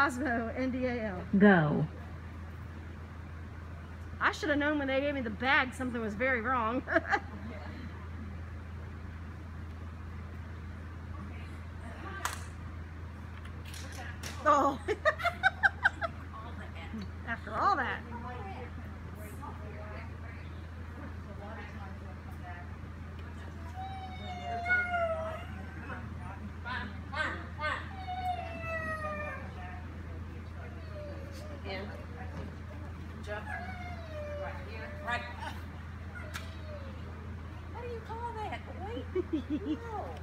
Cosmo, NDAL. Go. I should have known when they gave me the bag something was very wrong. oh. After all that. In. Jump. Right here. Right. What do you call that? Wait. No.